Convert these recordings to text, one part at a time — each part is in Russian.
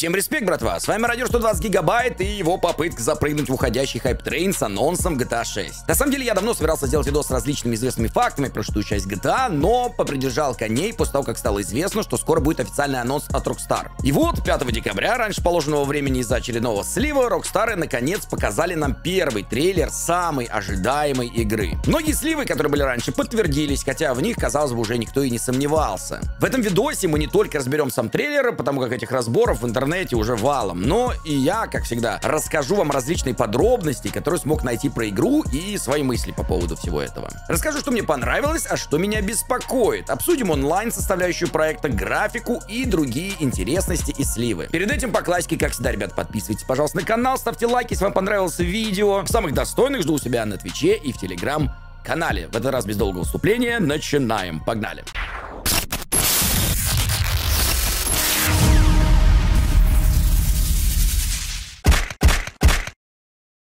Всем респект, братва! С вами Радио 120 Гигабайт и его попытка запрыгнуть в уходящий hype train с анонсом GTA 6. На самом деле, я давно собирался сделать видос с различными известными фактами про шестую часть GTA, но попридержал коней после того, как стало известно, что скоро будет официальный анонс от Rockstar. И вот, 5 декабря, раньше положенного времени из-за очередного слива, Rockstar наконец показали нам первый трейлер самой ожидаемой игры. Многие сливы, которые были раньше, подтвердились, хотя в них, казалось бы, уже никто и не сомневался. В этом видосе мы не только разберем сам трейлер, потому как этих разборов в интернете интернете уже валом. Но и я, как всегда, расскажу вам различные подробности, которые смог найти про игру и свои мысли по поводу всего этого. Расскажу, что мне понравилось, а что меня беспокоит. Обсудим онлайн составляющую проекта, графику и другие интересности и сливы. Перед этим по классике, как всегда, ребят, подписывайтесь, пожалуйста, на канал, ставьте лайки, если вам понравилось видео. Самых достойных жду у себя на Твиче и в Телеграм канале. В этот раз без долгого вступления начинаем. Погнали.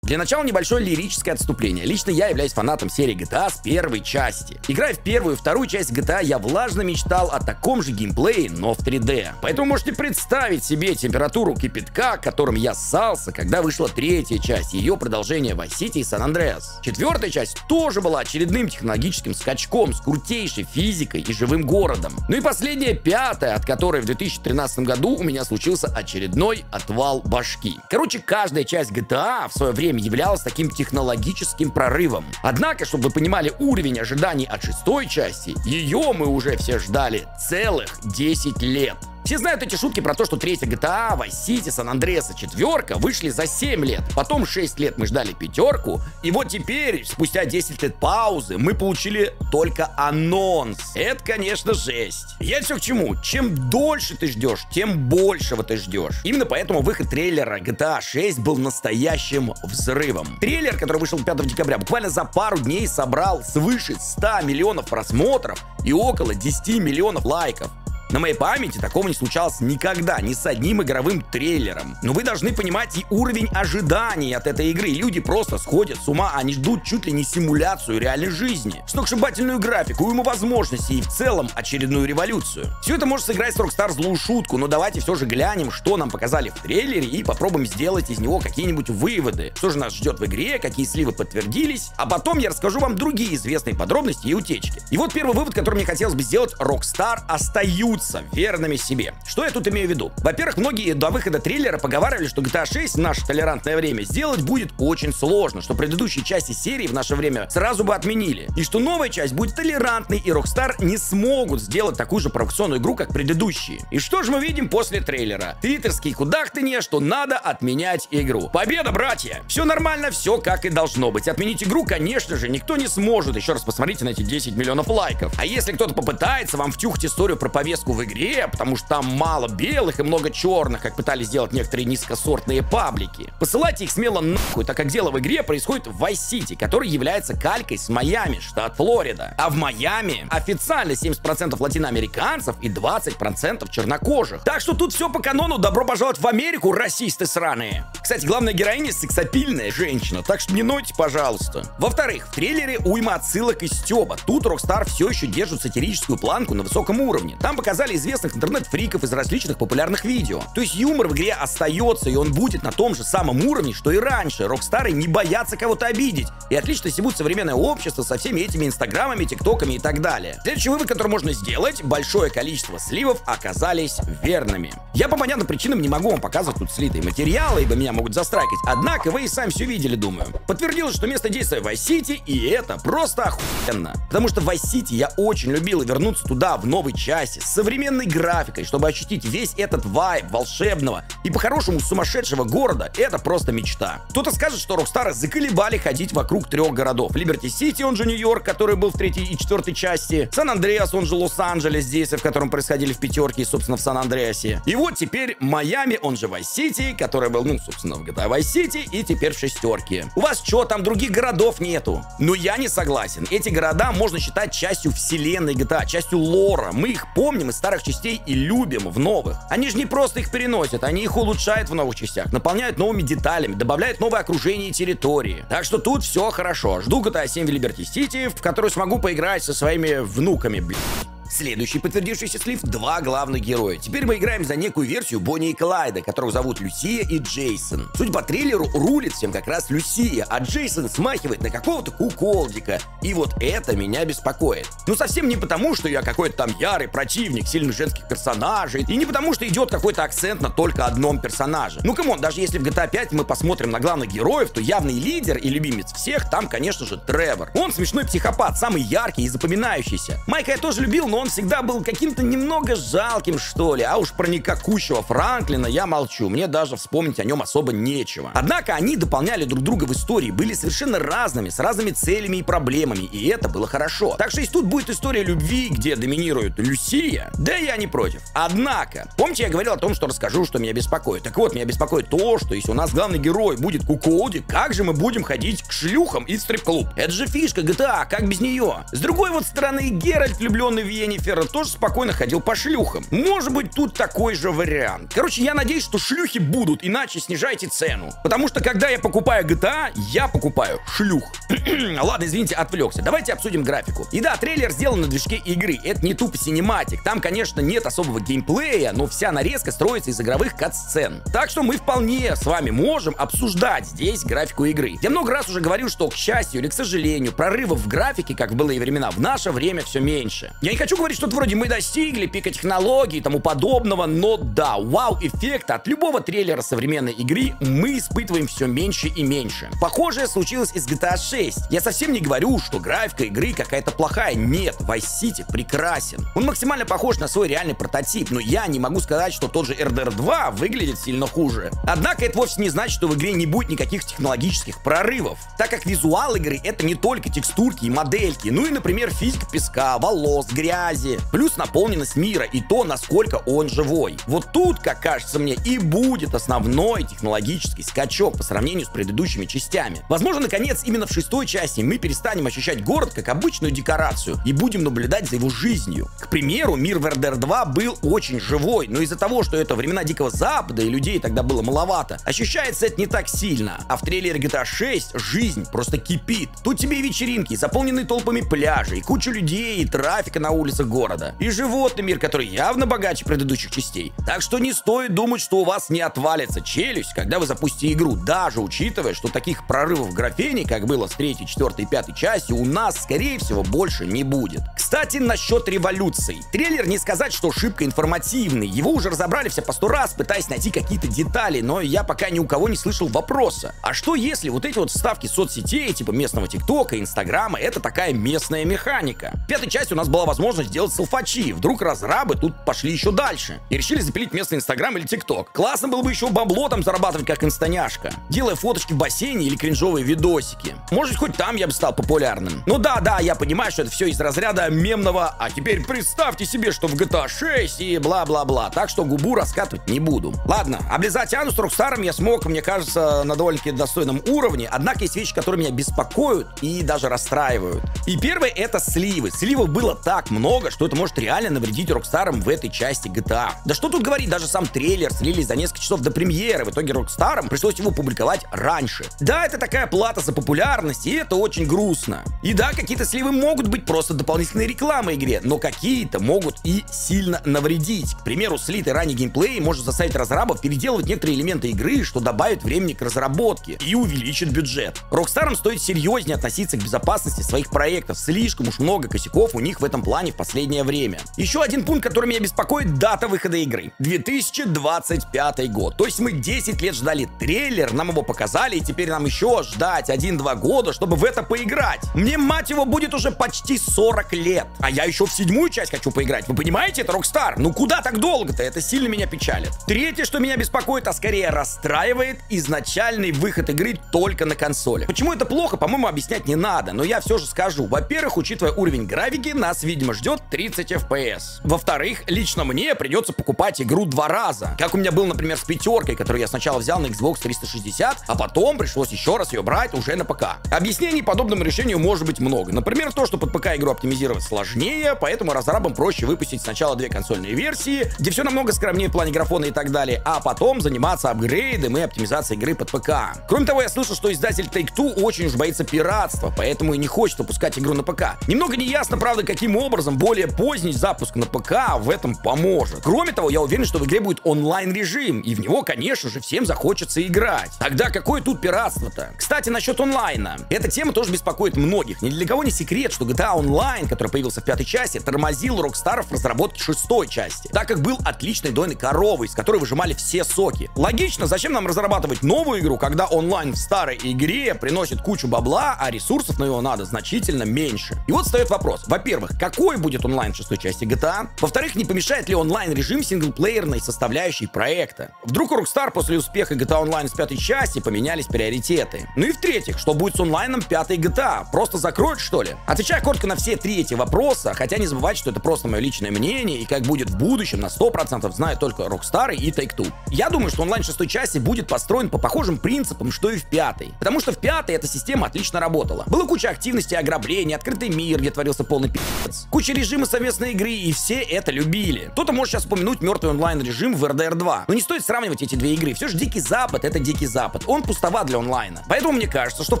Для начала небольшое лирическое отступление. Лично я являюсь фанатом серии GTA с первой части. Играя в первую и вторую часть GTA, я влажно мечтал о таком же геймплее, но в 3D. Поэтому можете представить себе температуру кипятка, которым я ссался, когда вышла третья часть, ее продолжение Vice City и Andreas. Четвертая часть тоже была очередным технологическим скачком с крутейшей физикой и живым городом. Ну и последняя, пятая, от которой в 2013 году у меня случился очередной отвал башки. Короче, каждая часть GTA в свое время время являлась таким технологическим прорывом. Однако, чтобы вы понимали уровень ожиданий от шестой части, ее мы уже все ждали целых 10 лет. Все знают эти шутки про то, что третья GTA, Vice City, San Andreas четверка вышли за 7 лет. Потом 6 лет мы ждали пятерку. И вот теперь, спустя 10 лет паузы, мы получили только анонс. Это, конечно, жесть. Я все к чему? Чем дольше ты ждешь, тем большего ты ждешь. Именно поэтому выход трейлера GTA 6 был настоящим взрывом. Трейлер, который вышел 5 декабря, буквально за пару дней собрал свыше 100 миллионов просмотров и около 10 миллионов лайков. На моей памяти такого не случалось никогда, ни с одним игровым трейлером. Но вы должны понимать и уровень ожиданий от этой игры. Люди просто сходят с ума, они ждут чуть ли не симуляцию реальной жизни. Сногсшибательную графику, ему возможности и в целом очередную революцию. Все это может сыграть с Rockstar злую шутку, но давайте все же глянем, что нам показали в трейлере и попробуем сделать из него какие-нибудь выводы. Что же нас ждет в игре, какие сливы подтвердились, а потом я расскажу вам другие известные подробности и утечки. И вот первый вывод, который мне хотелось бы сделать, Rockstar остаются остаются верными себе. Что я тут имею в виду? Во-первых, многие до выхода трейлера поговаривали, что GTA 6 в наше толерантное время сделать будет очень сложно, что предыдущие части серии в наше время сразу бы отменили, и что новая часть будет толерантной, и Rockstar не смогут сделать такую же провокационную игру, как предыдущие. И что же мы видим после трейлера? Твиттерские кудахтанье, что надо отменять игру. Победа, братья! Все нормально, все как и должно быть. Отменить игру, конечно же, никто не сможет. Еще раз посмотрите на эти 10 миллионов лайков. А если кто-то попытается вам втюхать историю про повестку в игре, потому что там мало белых и много черных, как пытались сделать некоторые низкосортные паблики. Посылайте их смело нахуй, так как дело в игре происходит в Vice City, который является калькой с Майами, штат Флорида. А в Майами официально 70% латиноамериканцев и 20% чернокожих. Так что тут все по канону, добро пожаловать в Америку, расисты сраные. Кстати, главная героиня сексапильная женщина, так что не нойте, пожалуйста. Во-вторых, в трейлере уйма отсылок и стеба. Тут Rockstar все еще держит сатирическую планку на высоком уровне. Там показали показали известных интернет-фриков из различных популярных видео. То есть юмор в игре остается, и он будет на том же самом уровне, что и раньше. Рокстары не боятся кого-то обидеть. И отлично стебут современное общество со всеми этими инстаграмами, тиктоками и так далее. Следующий вывод, который можно сделать, большое количество сливов оказались верными. Я по понятным причинам не могу вам показывать тут слитые материалы, ибо меня могут застрайкать. Однако вы и сами все видели, думаю. Подтвердилось, что место действия в City, и это просто охуенно. Потому что в City я очень любил вернуться туда в новой части с современной графикой, чтобы ощутить весь этот вайб волшебного и по-хорошему сумасшедшего города, это просто мечта. Кто-то скажет, что Rockstar заколебали ходить вокруг трех городов. Либерти Сити, он же Нью-Йорк, который был в третьей и четвертой части. Сан-Андреас, он же Лос-Анджелес, здесь, в котором происходили в пятерке и, собственно, в Сан-Андреасе. И вот теперь Майами, он же City, который был, ну, собственно, в GTA City и теперь в шестерке. У вас что, там других городов нету? Но я не согласен. Эти города можно считать частью вселенной GTA, частью лора. Мы их помним из старых частей и любим в новых. Они же не просто их переносят, они их улучшают в новых частях, наполняют новыми деталями, добавляют новое окружение и территории. Так что тут все хорошо. Жду GTA 7 в Liberty City, в которую смогу поиграть со своими внуками, блядь. Следующий подтвердившийся слив — два главных героя. Теперь мы играем за некую версию Бонни и Клайда, которых зовут Люсия и Джейсон. Судя по трейлеру, рулит всем как раз Люсия, а Джейсон смахивает на какого-то куколдика. И вот это меня беспокоит. Ну совсем не потому, что я какой-то там ярый противник сильных женских персонажей, и не потому, что идет какой-то акцент на только одном персонаже. Ну come on, даже если в GTA 5 мы посмотрим на главных героев, то явный лидер и любимец всех там, конечно же, Тревор. Он смешной психопат, самый яркий и запоминающийся. Майка я тоже любил, но он всегда был каким-то немного жалким, что ли. А уж про никакущего Франклина я молчу. Мне даже вспомнить о нем особо нечего. Однако они дополняли друг друга в истории, были совершенно разными, с разными целями и проблемами, и это было хорошо. Так что и тут будет история любви, где доминирует Люсия, да я не против. Однако, помните, я говорил о том, что расскажу, что меня беспокоит. Так вот, меня беспокоит то, что если у нас главный герой будет куколди, как же мы будем ходить к шлюхам и стрип-клуб? Это же фишка GTA, как без нее? С другой вот стороны, Геральт, влюбленный в Йеннифер, тоже спокойно ходил по шлюхам. Может быть, тут такой же вариант. Короче, я надеюсь, что шлюхи будут, иначе снижайте цену. Потому что, когда я покупаю GTA, я покупаю шлюх. Ладно, извините, отвлекся. Давайте обсудим графику. И да, трейлер сделан на движке игры. Это не тупо синематик. Там, конечно, нет особого геймплея, но вся нарезка строится из игровых кат-сцен. Так что мы вполне с вами можем обсуждать здесь графику игры. Я много раз уже говорил, что, к счастью или к сожалению, прорывов в графике, как в былые времена, в наше время все меньше. Я не хочу говорить, что вроде мы достигли пика технологий и тому подобного, но да, вау-эффект от любого трейлера современной игры мы испытываем все меньше и меньше. Похожее случилось и с GTA 6. Я совсем не говорю, что графика игры какая-то плохая. Нет, Vice City прекрасен. Он максимально похож на свой реальный прототип, но я не могу сказать, что тот же RDR 2 выглядит сильно хуже. Однако это вовсе не значит, что в игре не будет никаких технологических прорывов, так как визуал игры это не только текстурки и модельки, ну и, например, физика песка, волос, грязи, плюс наполненность мира и то, насколько он живой. Вот тут, как кажется мне, и будет основной технологический скачок по сравнению с предыдущими частями. Возможно, наконец, именно в шестой части мы перестанем ощущать город как обычную декорацию и будем наблюдать за его жизнью. К примеру, мир в RDR 2 был очень живой, но из-за того, что это времена Дикого Запада и людей тогда было маловато, ощущается это не так сильно. А в трейлере GTA 6 жизнь просто кипит. Тут тебе и вечеринки, заполненные толпами пляжей, куча людей и трафика на улицах города. И животный мир, который явно богаче предыдущих частей. Так что не стоит думать, что у вас не отвалится челюсть, когда вы запустите игру, даже учитывая, что таких прорывов в графене, как было с третьей, четвертой и пятой частью, у нас, скорее всего, больше не будет. Кстати, насчет революций. Трейлер не сказать, что шибко информативный. Его уже разобрали все по сто раз, пытаясь найти какие-то детали, но я пока ни у кого не слышал вопроса. А что если вот эти вот вставки соцсетей, типа местного ТикТока, Инстаграма, это такая местная механика? В пятой части у нас была возможность сделать селфачи. Вдруг разрабы тут пошли еще дальше. И решили запилить местный Инстаграм или ТикТок. Классно было бы еще бабло там зарабатывать, как инстаняшка. Делая фоточки в бассейне или кринжовые видосики. Может, хоть там я бы стал популярным. Ну да, да, я понимаю, что это все из разряда мемного, а теперь представьте себе, что в GTA 6 и бла-бла-бла. Так что губу раскатывать не буду. Ладно, облизать анус Рокстарам я смог, мне кажется, на довольно-таки достойном уровне. Однако есть вещи, которые меня беспокоят и даже расстраивают. И первое это сливы. Сливов было так много, что это может реально навредить Рокстарам в этой части GTA. Да что тут говорить, даже сам трейлер слили за несколько часов до премьеры. В итоге Рокстарам пришлось его публиковать раньше. Да, это такая плата за популярность, и это очень грустно. И да, какие-то сливы могут быть просто дополнительной рекламой игре, но какие-то могут и сильно навредить. К примеру, слитый ранний геймплей может заставить разрабов переделывать некоторые элементы игры, что добавит времени к разработке и увеличит бюджет. Рокстарам стоит серьезнее относиться к безопасности своих проектов. Слишком уж много косяков у них в этом плане в последнее время. Еще один пункт, который меня беспокоит, дата выхода игры. 2025 год. То есть мы 10 лет ждали трейлер, нам его показали, и теперь нам еще ждать 1-2 года, чтобы в это поиграть. Мне, мать его, будет уже почти 40 лет. А я еще в седьмую часть хочу поиграть. Вы понимаете, это Rockstar. Ну куда так долго-то? Это сильно меня печалит. Третье, что меня беспокоит, а скорее расстраивает, изначальный выход игры только на консоли. Почему это плохо, по-моему, объяснять не надо, но я все же скажу. Во-первых, учитывая уровень графики, нас, видимо, ждет 30 FPS. Во-вторых, лично мне придется покупать игру два раза. Как у меня был, например, с пятеркой, которую я сначала взял на Xbox 360, а потом пришлось еще раз ее брать уже на ПК. Объяснений подобному решению может быть много. Например, то, что под ПК игру оптимизировать сложнее, поэтому разрабам проще выпустить сначала две консольные версии, где все намного скромнее в плане графона и так далее, а потом заниматься апгрейдом и оптимизацией игры под ПК. Кроме того, я слышал, что издатель Take-Two очень уж боится пиратства, поэтому и не хочет выпускать игру на ПК. Немного не ясно, правда, каким образом более поздний запуск на ПК в этом поможет. Кроме того, я уверен, что в игре будет онлайн-режим, и в него, конечно же, всем захочется играть. Тогда какое тут пиратство-то? Кстати, насчет онлайна. Эта тема тоже беспокоит многих. Ни для кого не секрет, что GTA Online, который появился в пятой части, тормозил Rockstar в разработке шестой части, так как был отличной дойной коровой, из которой выжимали все соки. Логично, зачем нам разрабатывать новую игру, когда онлайн в старой игре приносит кучу бабла, а ресурсов на его надо значительно меньше. И вот встает вопрос. Во-первых, какой будет онлайн шестой части GTA? Во-вторых, не помешает ли онлайн-режим синглплеерной составляющей проекта? Вдруг у Rockstar после успеха GTA Online с пятой части поменялись приоритеты? Ну и в-третьих, что будет с онлайном пятой GTA? Просто закроют, что ли? Отвечая коротко на все три эти вопроса, хотя не забывайте, что это просто мое личное мнение, и как будет в будущем на 100% знают только Rockstar и Take-Two. Я думаю, что онлайн шестой части будет построен по похожим принципам, что и в пятой. Потому что в пятой эта система отлично работала. Было куча активности ограблений, открытый мир, где творился полный пи***ц, куча режима совместной игры, и все это любили. Кто-то может сейчас упомянуть мертвый онлайн-режим в RDR 2. Но не стоит сравнивать эти две игры. Все же Дикий Запад — это Дикий Запад. Он пустоват для онлайна. Поэтому мне кажется, что в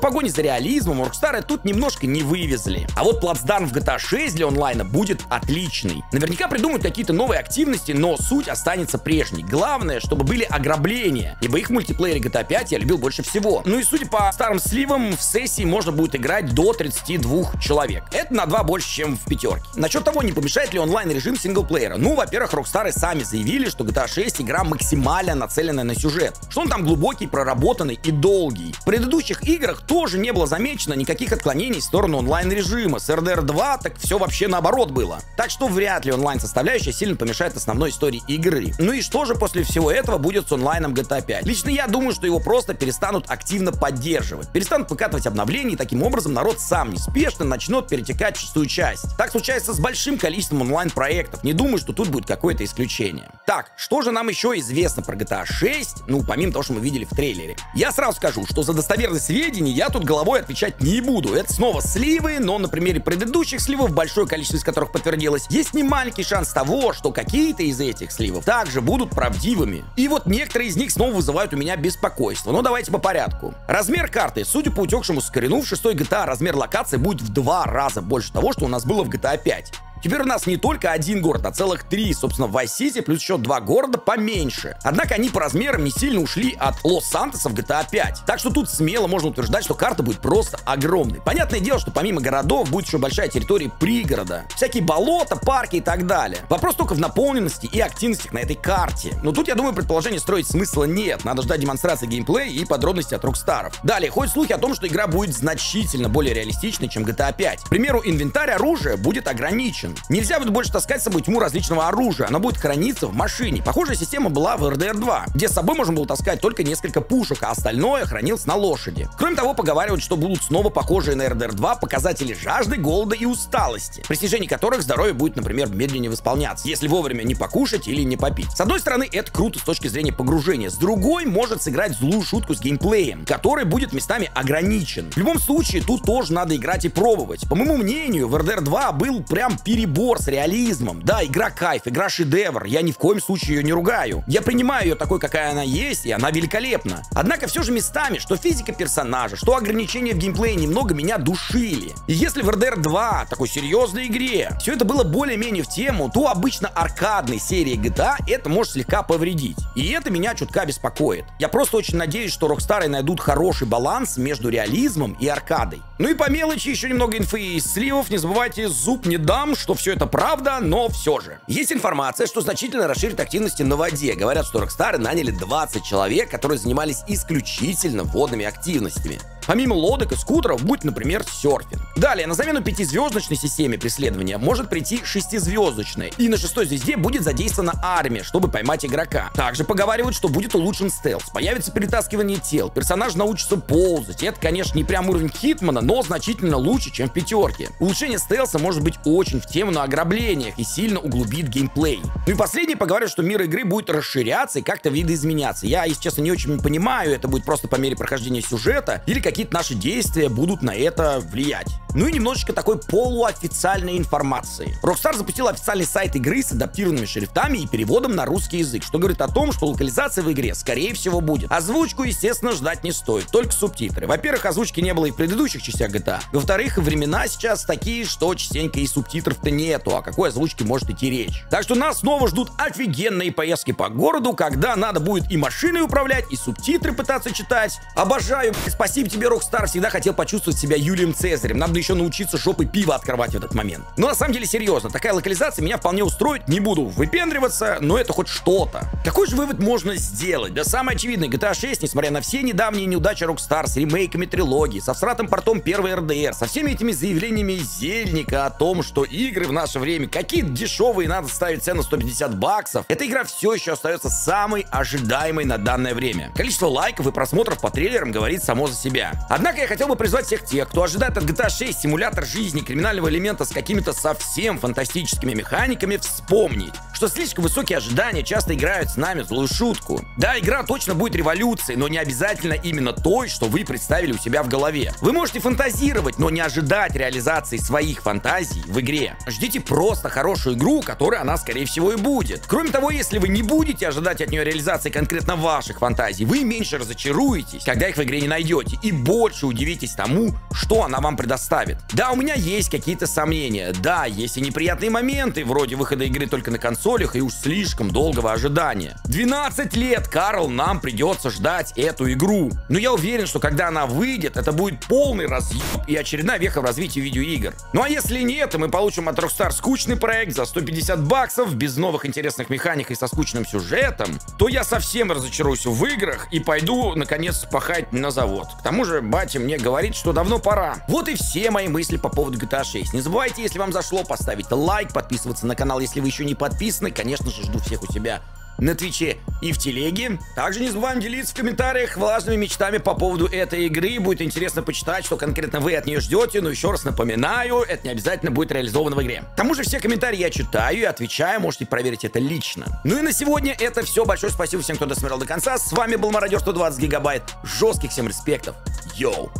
погоне за реализмом Rockstar тут немножко не вывезли. А вот плацдарм в GTA 6 для онлайна будет отличный. Наверняка придумают какие-то новые активности, но суть останется прежней. Главное, чтобы были ограбления, ибо их в мультиплеере GTA 5 я любил больше всего. Ну и судя по старым сливам, в сессии можно будет играть до 32 человек. Это на 2 больше, чем в пятерке. Насчет того, не помешает ли онлайн-режим синглплеера. Ну, во-первых, Rockstar сами заявили, что GTA 6 игра максимально нацеленная на сюжет. Что он там глубокий, проработанный и долгий. В предыдущих играх тоже не было замечено никаких отклонений в сторону онлайн-режима. С RDR 2 так все вообще наоборот было. Так что вряд ли онлайн-составляющая сильно помешает основной истории игры. Ну и что же после всего этого будет с онлайном GTA 5? Лично я думаю, что его просто перестанут активно поддерживать. Перестанут выкатывать обновления, и таким образом народ сам неспешно начнет перетекать в шестую часть. Так случается с большим количеством онлайн-проектов. Не думаю, что тут будет какое-то исключение. Так, что же нам еще известно про GTA 6? Ну, помимо того, что мы видели в трейлере. Я сразу скажу, что за достоверность сведений я тут головой отвечать не буду. Это снова сливы, но на примере предыдущих сливов, большое количество из которых подтвердилось, есть немаленький шанс того, что какие-то из этих сливов также будут правдивыми. И вот некоторые из них снова вызывают у меня беспокойство. Но давайте по порядку. Размер карты, судя по утекшему скрину, в шестой GTA размер локации будет в два раза больше того, что у нас было в GTA 5. Thanks. Теперь у нас не только один город, а целых три. Собственно, в Vice плюс еще два города поменьше. Однако они по размерам не сильно ушли от Лос-Сантоса в GTA 5. Так что тут смело можно утверждать, что карта будет просто огромной. Понятное дело, что помимо городов будет еще большая территория пригорода. Всякие болота, парки и так далее. Вопрос только в наполненности и активностях на этой карте. Но тут, я думаю, предположение строить смысла нет. Надо ждать демонстрации геймплея и подробности от Rockstar. Далее, ходят слухи о том, что игра будет значительно более реалистичной, чем GTA 5. К примеру, инвентарь оружия будет ограничен. Нельзя будет больше таскать с собой тьму различного оружия, оно будет храниться в машине. Похожая система была в RDR 2, где с собой можно было таскать только несколько пушек, а остальное хранилось на лошади. Кроме того, поговаривают, что будут снова похожие на RDR 2 показатели жажды, голода и усталости, при снижении которых здоровье будет, например, медленнее восполняться, если вовремя не покушать или не попить. С одной стороны, это круто с точки зрения погружения, с другой может сыграть злую шутку с геймплеем, который будет местами ограничен. В любом случае, тут тоже надо играть и пробовать. По моему мнению, в RDR 2 был прям перебор с реализмом. Да, игра кайф, игра шедевр, я ни в коем случае ее не ругаю. Я принимаю ее такой, какая она есть, и она великолепна. Однако все же местами, что физика персонажа, что ограничения в геймплее немного меня душили. И если в RDR 2, такой серьезной игре, все это было более-менее в тему, то обычно аркадной серии GTA это может слегка повредить. И это меня чутка беспокоит. Я просто очень надеюсь, что Rockstar найдут хороший баланс между реализмом и аркадой. Ну и по мелочи еще немного инфы из сливов. Не забывайте, зуб не дам, что все это правда, но все же. Есть информация, что значительно расширит активности на воде. Говорят, что Rockstar наняли 20 человек, которые занимались исключительно водными активностями. Помимо лодок и скутеров будет, например, серфинг. Далее, на замену пятизвездочной системе преследования может прийти шестизвездочная. И на шестой звезде будет задействована армия, чтобы поймать игрока. Также поговаривают, что будет улучшен стелс, появится перетаскивание тел, персонаж научится ползать. Это, конечно, не прям уровень Хитмана, но значительно лучше, чем в пятерке. Улучшение стелса может быть очень в тему на ограблениях и сильно углубит геймплей. Ну и последнее, поговорят, что мир игры будет расширяться и как-то видоизменяться. Я, если честно, не очень понимаю, это будет просто по мере прохождения сюжета или как какие-то наши действия будут на это влиять. Ну и немножечко такой полуофициальной информации. Rockstar запустил официальный сайт игры с адаптированными шрифтами и переводом на русский язык, что говорит о том, что локализация в игре скорее всего будет. Озвучку, естественно, ждать не стоит, только субтитры. Во-первых, озвучки не было и в предыдущих частях GTA. Во-вторых, времена сейчас такие, что частенько и субтитров-то нету, о какой озвучке может идти речь. Так что нас снова ждут офигенные поездки по городу, когда надо будет и машиной управлять, и субтитры пытаться читать. Обожаю. Спасибо тебе, Rockstar. Всегда хотел почувствовать себя Юлием Цезарем. Надо еще научиться жопы пива открывать в этот момент. Но на самом деле серьезно, такая локализация меня вполне устроит. Не буду выпендриваться, но это хоть что-то. Какой же вывод можно сделать? Да самое очевидное, GTA 6, несмотря на все недавние неудачи Rockstar с ремейками трилогии, со всратым портом первой РДР, со всеми этими заявлениями Зельника о том, что игры в наше время какие-то дешевые, надо ставить цену 150 баксов, эта игра все еще остается самой ожидаемой на данное время. Количество лайков и просмотров по трейлерам говорит само за себя. Однако я хотел бы призвать всех тех, кто ожидает от GTA 6 симулятор жизни криминального элемента с какими-то совсем фантастическими механиками, вспомнить, что слишком высокие ожидания часто играют с нами злую шутку. Да, игра точно будет революцией, но не обязательно именно той, что вы представили у себя в голове. Вы можете фантазировать, но не ожидать реализации своих фантазий в игре. Ждите просто хорошую игру, которая она, скорее всего, и будет. Кроме того, если вы не будете ожидать от нее реализации конкретно ваших фантазий, вы меньше разочаруетесь, когда их в игре не найдете, и больше удивитесь тому, что она вам предоставит. Да, у меня есть какие-то сомнения, да, есть и неприятные моменты, вроде выхода игры только на консолях и уж слишком долгого ожидания. 12 лет, Карл, нам придется ждать эту игру. Но я уверен, что когда она выйдет, это будет полный разъеб и очередная веха в развитии видеоигр. Ну а если нет, и мы получим от Rockstar скучный проект за 150 баксов, без новых интересных механик и со скучным сюжетом, то я совсем разочаруюсь в играх и пойду, наконец, пахать на завод. К тому же, батя мне говорит, что давно пора. Вот и все мои мысли по поводу GTA 6. Не забывайте, если вам зашло, поставить лайк, подписываться на канал, если вы еще не подписаны. Конечно же, жду всех у себя на Твиче и в Телеге. Также не забываем делиться в комментариях влажными мечтами по поводу этой игры. Будет интересно почитать, что конкретно вы от нее ждете. Но еще раз напоминаю, это не обязательно будет реализовано в игре. К тому же все комментарии я читаю и отвечаю. Можете проверить это лично. Ну и на сегодня это все. Большое спасибо всем, кто досмотрел до конца. С вами был Мародер 120 гигабайт. Жестких всем респектов. Йоу.